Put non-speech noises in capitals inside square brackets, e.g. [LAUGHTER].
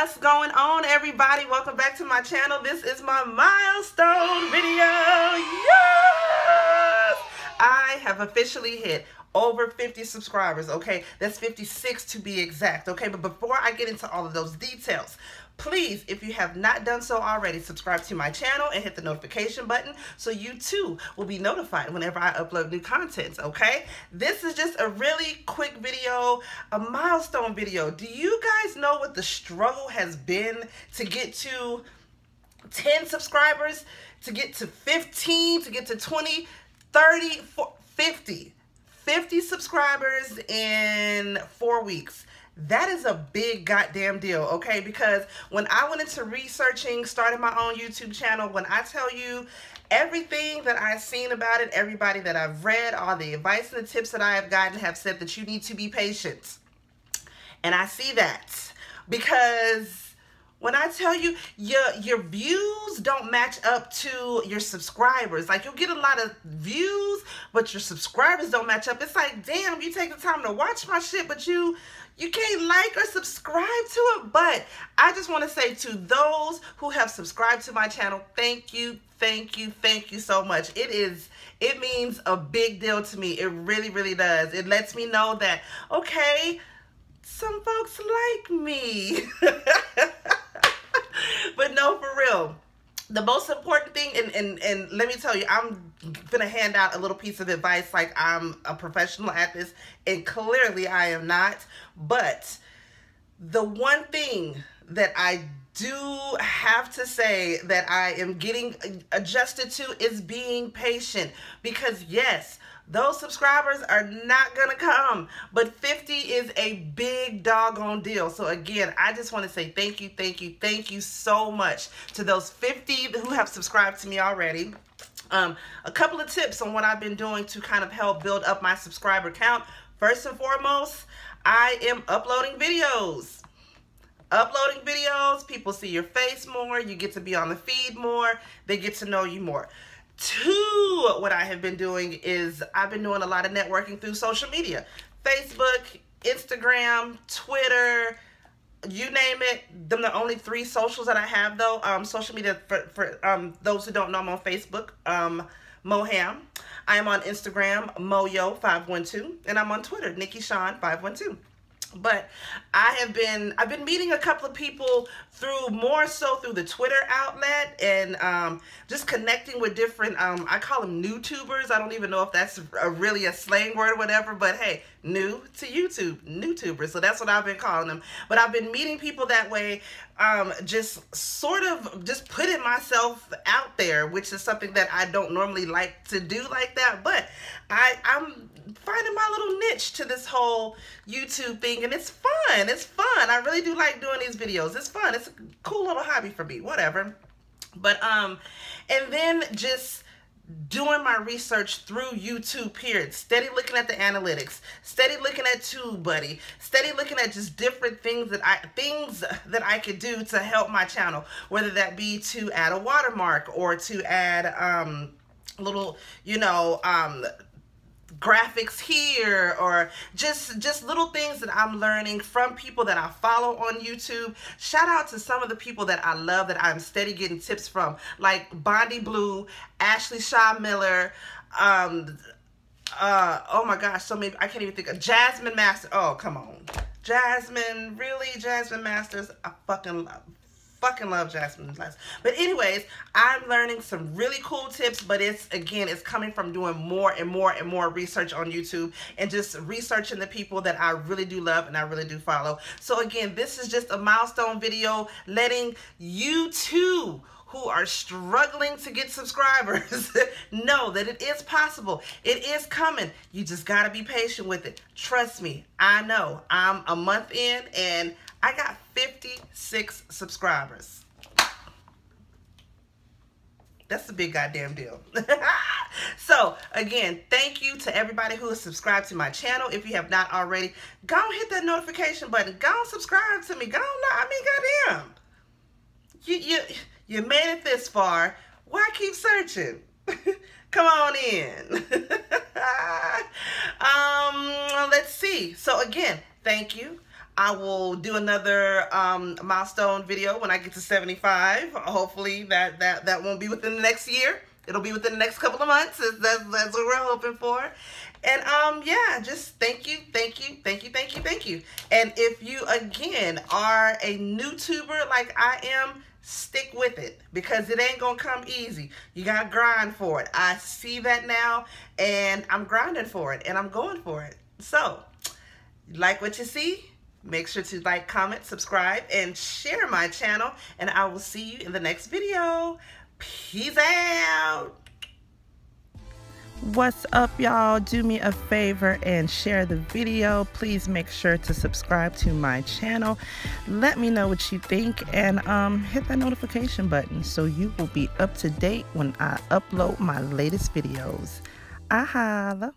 What's going on everybody? Welcome back to my channel. This is my milestone video. Yes! Have officially hit over 50 subscribers, okay? That's 56 to be exact, okay? But before I get into all of those details, please, if you have not done so already, subscribe to my channel and hit the notification button so you too will be notified whenever I upload new content, okay? This is just a really quick video, a milestone video. Do you guys know what the struggle has been to get to 10 subscribers, to get to 15, to get to 20, 30, 50? 50 subscribers in four weeks. That is a big goddamn deal, okay? Because when I went into researching, starting my own YouTube channel, when I tell you everything that I've seen about it, everybody that I've read, all the advice and the tips that I have gotten have said that you need to be patient. And I see that because when I tell you your your views don't match up to your subscribers, like you'll get a lot of views, but your subscribers don't match up. It's like, damn, you take the time to watch my shit, but you you can't like or subscribe to it. But I just want to say to those who have subscribed to my channel, thank you, thank you, thank you so much. It is it means a big deal to me. It really, really does. It lets me know that okay, some folks like me. [LAUGHS] no, for real. The most important thing, and, and, and let me tell you, I'm going to hand out a little piece of advice like I'm a professional at this, and clearly I am not. But the one thing that I do have to say that I am getting adjusted to is being patient. Because yes, those subscribers are not gonna come but 50 is a big doggone deal. So again i just want to say thank you thank you thank you so much to those 50 who have subscribed to me already. Um, a couple of tips on what i've been doing to kind of help build up my subscriber count. First and foremost i am uploading videos uploading videos people see your face more you get to be on the feed more they get to know you more Two, what I have been doing is I've been doing a lot of networking through social media. Facebook, Instagram, Twitter, you name it. Them the only three socials that I have though. Um, social media for, for um, those who don't know, I'm on Facebook, um, Moham. I am on Instagram, Moyo512, and I'm on Twitter, Nicky Shawn 512 but I have been I've been meeting a couple of people through more so through the Twitter outlet and um, just connecting with different um, I call them YouTubers. I don't even know if that's a, really a slang word or whatever but hey new to YouTube YouTubers so that's what I've been calling them but I've been meeting people that way um, just sort of just putting myself out there which is something that I don't normally like to do like that but I I'm finding my little niche to this whole YouTube thing and it's fun. It's fun. I really do like doing these videos. It's fun. It's a cool little hobby for me. Whatever. But um and then just doing my research through YouTube period, steady looking at the analytics, steady looking at TubeBuddy, steady looking at just different things that I things that I could do to help my channel, whether that be to add a watermark or to add um little, you know, um graphics here or just just little things that I'm learning from people that I follow on YouTube. Shout out to some of the people that I love that I'm steady getting tips from like Bondi Blue, Ashley Shaw Miller, um uh oh my gosh, so maybe I can't even think of Jasmine Master. Oh, come on. Jasmine, really Jasmine Masters, I fucking love fucking love Jasmine's last. But anyways, I'm learning some really cool tips, but it's, again, it's coming from doing more and more and more research on YouTube and just researching the people that I really do love and I really do follow. So again, this is just a milestone video letting you too who are struggling to get subscribers [LAUGHS] know that it is possible. It is coming. You just got to be patient with it. Trust me, I know. I'm a month in and I got 56 subscribers. That's a big goddamn deal. [LAUGHS] so, again, thank you to everybody who has subscribed to my channel. If you have not already, go hit that notification button. Go subscribe to me. Go I mean, goddamn. You, you, you made it this far. Why keep searching? [LAUGHS] Come on in. [LAUGHS] um, let's see. So, again, thank you. I will do another um, milestone video when I get to 75. Hopefully that, that, that won't be within the next year. It'll be within the next couple of months. That's, that's what we're hoping for. And um, yeah, just thank you, thank you, thank you, thank you, thank you. And if you, again, are a new tuber like I am, stick with it because it ain't gonna come easy. You gotta grind for it. I see that now and I'm grinding for it and I'm going for it. So, like what you see, make sure to like, comment, subscribe, and share my channel. And I will see you in the next video. Peace out. What's up, y'all? Do me a favor and share the video. Please make sure to subscribe to my channel. Let me know what you think and um, hit that notification button so you will be up to date when I upload my latest videos. I holla.